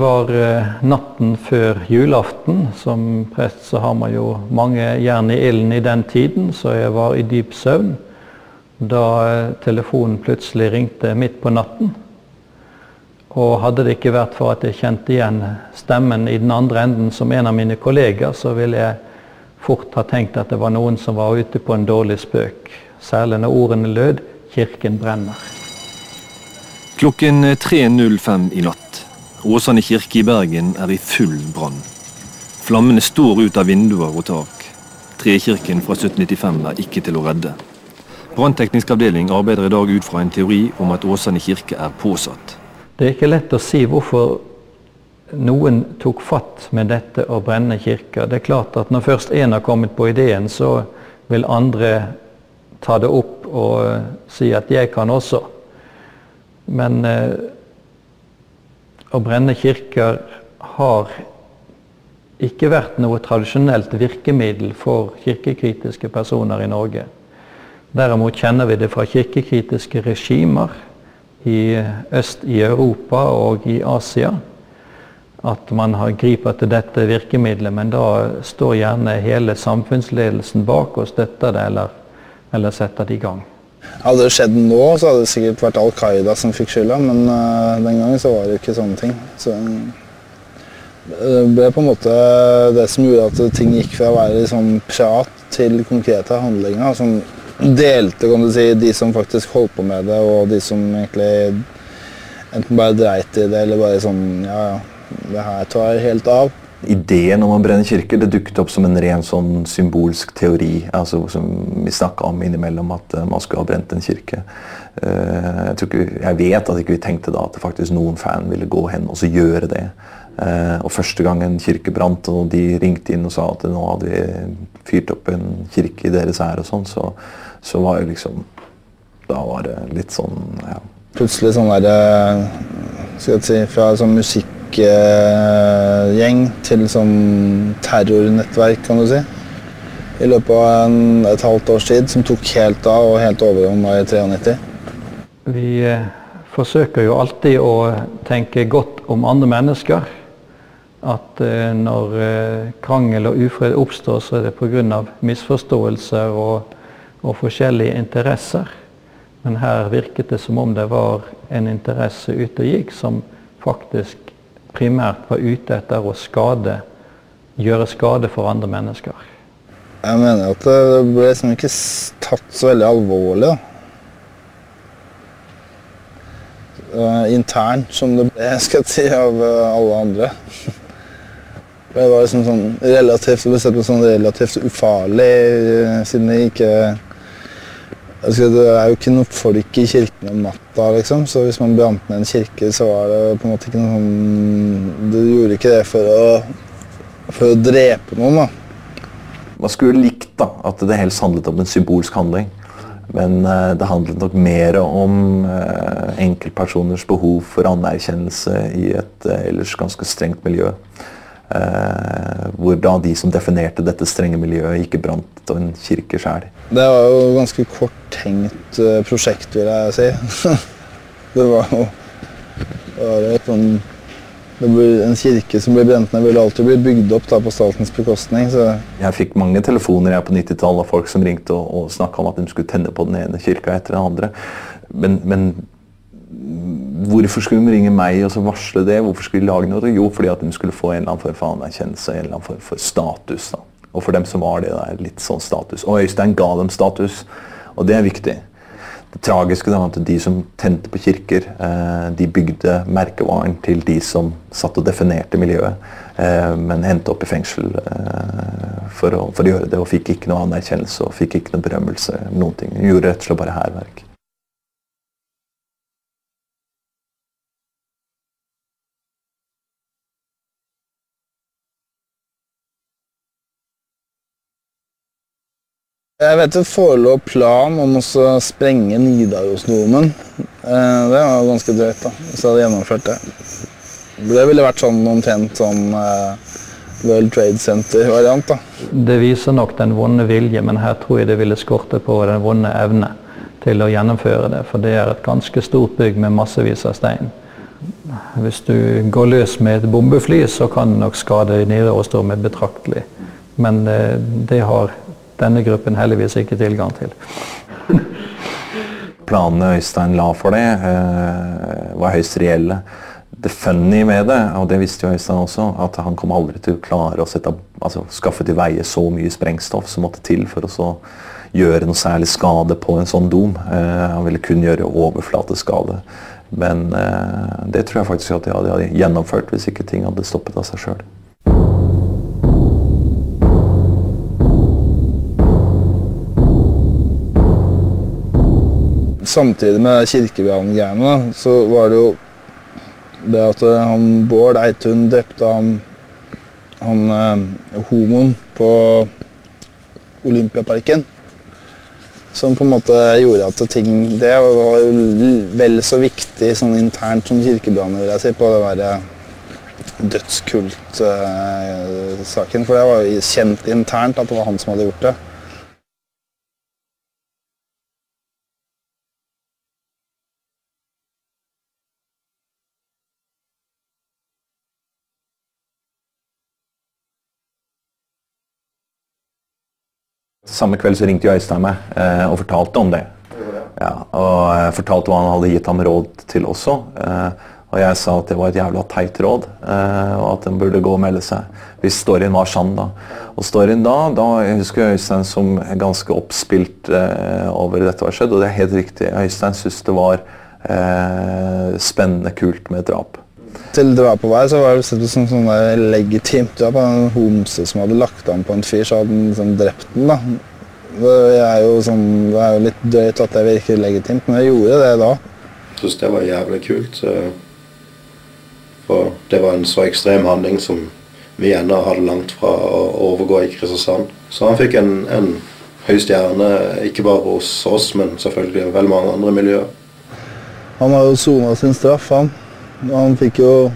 var eh, natten før julaften. Som prest så har man jo mange jern i ilden i den tiden, så jeg var i dyp søvn da eh, telefonen plutselig ringte midt på natten. Og hadde det ikke vært for at jeg kjente igjen stemmen i den andre enden som en av mine kolleger, så ville jeg fort ha tenkt at det var noen som var ute på en dårlig spøk. Særlig når ordene lød 'Kirken brenner'. Klokken 3.05 i natt. Åsane kirke i Bergen er i full brann. Flammene står ut av vinduer og tak. Trekirken fra 1795 er ikke til å redde. Brannteknisk avdeling arbeider i dag ut fra en teori om at Åsane kirke er påsatt. Det er ikke lett å si hvorfor noen tok fatt med dette å brenne kirka. Det er klart at når først én har kommet på ideen, så vil andre ta det opp og si at 'jeg kan også'. Men eh, å brenne kirker har ikke vært noe tradisjonelt virkemiddel for kirkekritiske personer i Norge. Derimot kjenner vi det fra kirkekritiske regimer i øst i Europa og i Asia at man har griper til dette virkemidlet, men da står gjerne hele samfunnsledelsen bak og støtter det eller, eller setter det i gang. Hadde det skjedd nå, så hadde det sikkert vært Al Qaida som fikk skylda, men uh, den gangen så var det ikke sånne ting. Så det ble på en måte det som gjorde at ting gikk fra å være liksom prat til konkrete handlinger. Som delte kan du si, de som faktisk holdt på med det, og de som egentlig enten bare dreit i det, eller bare sånn Ja, ja det her tar helt av. Ideen om å brenne kirker det dukket opp som en ren sånn symbolsk teori. altså som Vi snakka om innimellom at uh, man skulle ha brent en kirke. Uh, jeg, ikke, jeg, vet at ikke vi tenkte da at faktisk noen fan ville gå hen og gjøre det. Uh, og Første gang en kirke brant, og de ringte inn og sa at nå hadde vi fyrt opp en kirke i deres ære, og sånn, så, så var jo liksom Da var det litt sånn ja. Plutselig sånn derre Skal jeg si Fra sånn musikk gjeng til sånn terrornettverk, kan du si. I løpet av en, et halvt års tid, som tok helt av og helt overhånd i 93. Vi eh, forsøker jo alltid å tenke godt om andre mennesker. At eh, når eh, krangel og ufred oppstår, så er det pga. misforståelser og, og forskjellige interesser. Men her virket det som om det var en interesse ute og gikk som faktisk primært var ute etter å skade, gjøre skade for andre mennesker? Jeg mener at det ble liksom ikke tatt så veldig alvorlig. Uh, intern, som det ble skal jeg si, av uh, alle andre. det var liksom sånn relativt, det ble sett på sånn relativt ufarlig, uh, siden det ikke det er jo ikke noe folk i kirken om natta, liksom. Så hvis man brant ned en kirke, så var det på en måte ikke noe sånn Du gjorde ikke det for å, for å drepe noen, da. Man skulle likt da, at det helst handlet om en symbolsk handling. Men uh, det handlet nok mer om uh, enkeltpersoners behov for anerkjennelse i et uh, ellers ganske strengt miljø. Eh, hvor da de som definerte dette strenge miljøet, ikke brant en kirke sjæl. Det var jo et ganske korttenkt tenkt prosjekt, vil jeg si. det var jo det var sånn En kirke som ble brent ned, ville alltid bli bygd opp da, på statens bekostning. Så. Jeg fikk mange telefoner jeg på 90-tallet av folk som ringte og, og snakka om at de skulle tenne på den ene kirka etter den andre. Men, men Hvorfor skulle de ringe meg og så varsle det? Hvorfor skulle de lage noe? Jo, fordi at de skulle få en eller annen form for anerkjennelse, en eller annen form for status. da. Og for dem som var det der, litt sånn status. Og Øystein ga dem status, og det er viktig. Det tragiske var at de som tente på kirker, eh, de bygde merkevaren til de som satt og definerte miljøet, eh, men endte opp i fengsel eh, for å, for å gjøre det, og fikk ikke noe anerkjennelse og fikk ikke noe berømmelse. noen ting. De gjorde rett og slett bare hærverk. Jeg vet det forelå plan om å sprenge Nidarosdomen. Eh, det var ganske drøyt, da, hvis jeg hadde gjennomført det. Det ville vært sånn omtrent sånn World Trade Center-variant. da. Det viser nok den vonde vilje, men her tror jeg det ville skorte på den vonde evne til å gjennomføre det. For det er et ganske stort bygg med massevis av stein. hvis du går løs med et bombefly, så kan det nok skade Nidarosdomen betraktelig. Men eh, det har denne gruppen heldigvis ikke tilgang til. Planene Øystein la for det, eh, var høyst reelle. Det funny med det, og det visste jo Øystein også, at han kom aldri til å klare å sette, altså, skaffe til veie så mye sprengstoff som måtte til for å gjøre noe særlig skade på en sånn dom. Eh, han ville kun gjøre overflateskade. Men eh, det tror jeg faktisk at de hadde gjennomført hvis ikke ting hadde stoppet av seg sjøl. Samtidig med kirkebrannengreiene så var det jo det at eh, han Bård Eitun drepte han, han eh, homoen på Olympiaparken. Som på en måte gjorde at ting Det var jo vel så viktig sånn internt som kirkebrannen, vil jeg si, på det derre dødskult-saken. For det var jo kjent internt at det var han som hadde gjort det. Samme kveld så ringte Øystein meg eh, og fortalte om det. Ja, og eh, fortalte hva han hadde gitt ham råd til også. Eh, og jeg sa at det var et jævla teit råd, eh, og at han burde gå og melde seg. Hvis storyen var sann, da. Og storyen da, da jeg husker Øystein som ganske oppspilt eh, over dette var skjedd, og det er helt riktig. Øystein syntes det var eh, spennende kult med drap. Til det var så var det sett på som sånn der legitimt på En homse som hadde lagt an på en fyr, så hadde han liksom drept den. da. Det er, jo sånn, det er jo litt drøyt at det virker legitimt, men jeg gjorde det da. Jeg syns det var jævlig kult. For det var en så ekstrem handling som vi ennå hadde langt fra å overgå i Kristiansand. Så han fikk en, en høy stjerne, ikke bare hos oss, men selvfølgelig i veldig mange andre miljøer. Han har jo sona sin straff, han. Han fikk jo